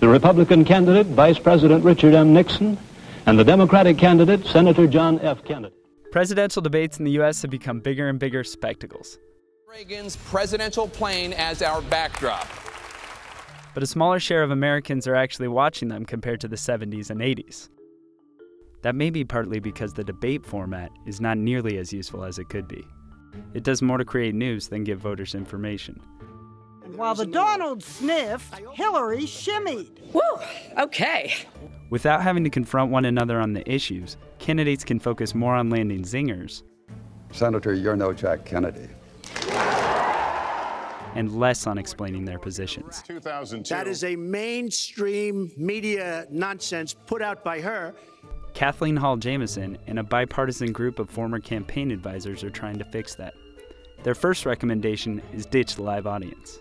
the Republican candidate, Vice President Richard M. Nixon, and the Democratic candidate, Senator John F. Kennedy. Presidential debates in the U.S. have become bigger and bigger spectacles. Reagan's presidential plane as our backdrop. But a smaller share of Americans are actually watching them compared to the 70s and 80s. That may be partly because the debate format is not nearly as useful as it could be. It does more to create news than give voters information. While the Donald sniffed, Hillary shimmied. Woo, okay. Without having to confront one another on the issues, candidates can focus more on landing zingers. Senator, you're no Jack Kennedy. And less on explaining their positions. 2002. That is a mainstream media nonsense put out by her. Kathleen Hall Jamieson and a bipartisan group of former campaign advisors are trying to fix that. Their first recommendation is ditch the live audience.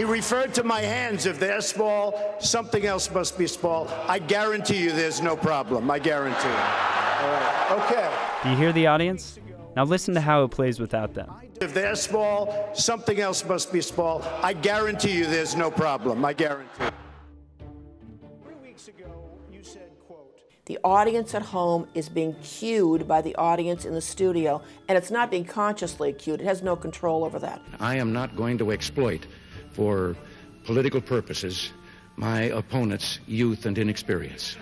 He referred to my hands. If they're small, something else must be small. I guarantee you there's no problem. I guarantee you. All right. Okay. Do you hear the audience? Now listen to how it plays without them. If they're small, something else must be small. I guarantee you there's no problem. I guarantee. Three weeks ago, you said, quote, the audience at home is being cued by the audience in the studio, and it's not being consciously cued. It has no control over that. I am not going to exploit for political purposes my opponent's youth and inexperience.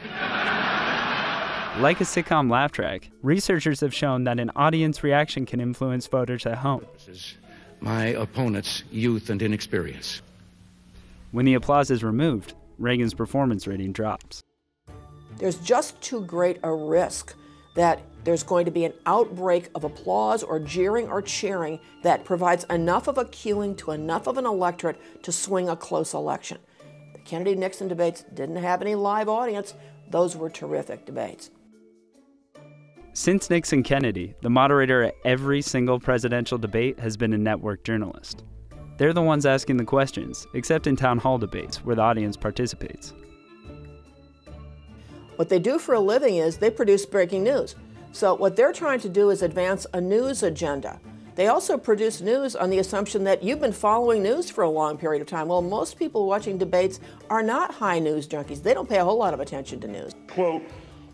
Like a sitcom laugh track, researchers have shown that an audience reaction can influence voters at home. My opponent's youth and inexperience. When the applause is removed, Reagan's performance rating drops. There's just too great a risk that there's going to be an outbreak of applause or jeering or cheering that provides enough of a cueing to enough of an electorate to swing a close election. The Kennedy Nixon debates didn't have any live audience. Those were terrific debates. Since Nixon Kennedy, the moderator at every single presidential debate has been a network journalist. They're the ones asking the questions, except in town hall debates where the audience participates. What they do for a living is they produce breaking news. So what they're trying to do is advance a news agenda. They also produce news on the assumption that you've been following news for a long period of time. Well, most people watching debates are not high news junkies. They don't pay a whole lot of attention to news. Quote,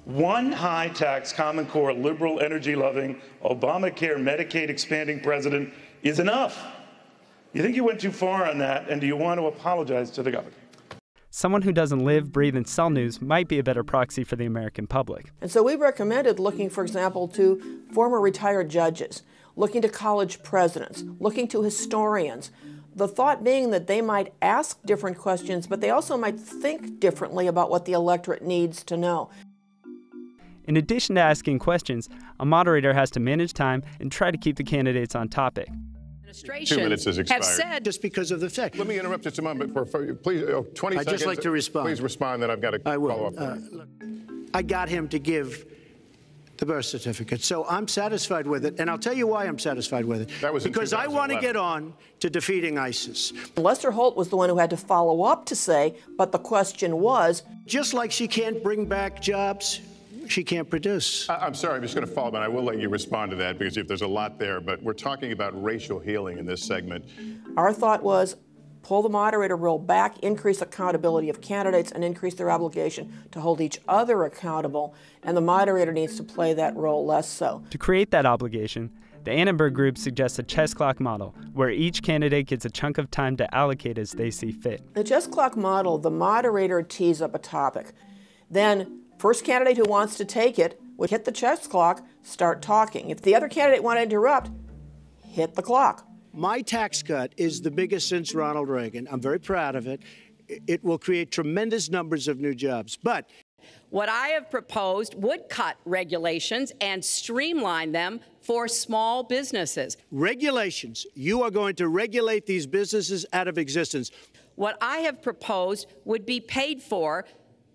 one high tax, Common Core, liberal, energy loving, Obamacare, Medicaid expanding president is enough. You think you went too far on that, and do you want to apologize to the governor? Someone who doesn't live, breathe, and sell news might be a better proxy for the American public. And so we recommended looking, for example, to former retired judges, looking to college presidents, looking to historians. The thought being that they might ask different questions, but they also might think differently about what the electorate needs to know. In addition to asking questions, a moderator has to manage time and try to keep the candidates on topic administration Two minutes has expired. have said just because of the fact. Let me interrupt just a moment. For, for, please, oh, 20 I'd seconds. just like to respond. Please respond, then I've got to I will. follow up. Uh, look, I got him to give the birth certificate. So I'm satisfied with it, and I'll tell you why I'm satisfied with it. That was because I want to get on to defeating ISIS. Lester Holt was the one who had to follow up to say, but the question was just like she can't bring back jobs, she can't produce. I, am sorry, I'm just going to follow up, and I will let you respond to that because if there's a lot there, but we're talking about racial healing in this segment. Our thought was pull the moderator rule back, increase accountability of candidates, and increase their obligation to hold each other accountable, and the moderator needs to play that role less so. To create that obligation, the Annenberg Group suggests a chess clock model where each candidate gets a chunk of time to allocate as they see fit. The chess clock model, the moderator tees up a topic. Then First candidate who wants to take it would hit the chess clock, start talking. If the other candidate wanted to interrupt, hit the clock. My tax cut is the biggest since Ronald Reagan. I'm very proud of it. It will create tremendous numbers of new jobs. But what I have proposed would cut regulations and streamline them for small businesses. Regulations. You are going to regulate these businesses out of existence. What I have proposed would be paid for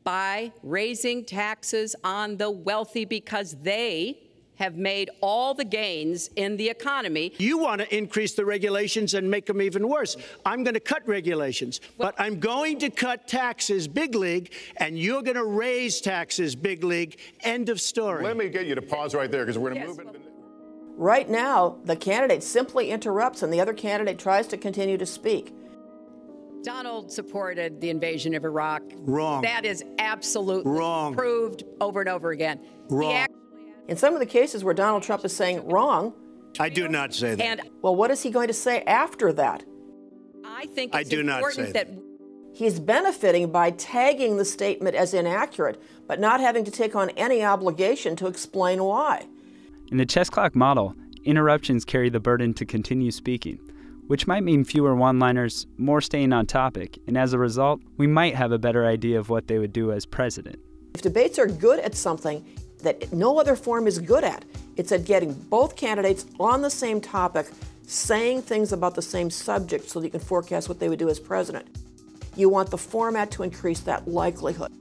by raising taxes on the wealthy because they have made all the gains in the economy. You want to increase the regulations and make them even worse. I'm going to cut regulations, well, but I'm going to cut taxes big league, and you're going to raise taxes big league. End of story. Let me get you to pause right there because we're going to yes, move into. Right now, the candidate simply interrupts and the other candidate tries to continue to speak. Donald supported the invasion of Iraq. Wrong. That is absolutely Wrong. proved over and over again. Wrong. In some of the cases where Donald Trump is saying wrong, I do not say that. and well, what is he going to say after that? I think I it's do not important say that He's benefiting by tagging the statement as inaccurate, but not having to take on any obligation to explain why. In the chess clock model, interruptions carry the burden to continue speaking, which might mean fewer one liners, more staying on topic, and as a result, we might have a better idea of what they would do as president. If debates are good at something that no other form is good at, it's at getting both candidates on the same topic, saying things about the same subject so that you can forecast what they would do as president. You want the format to increase that likelihood.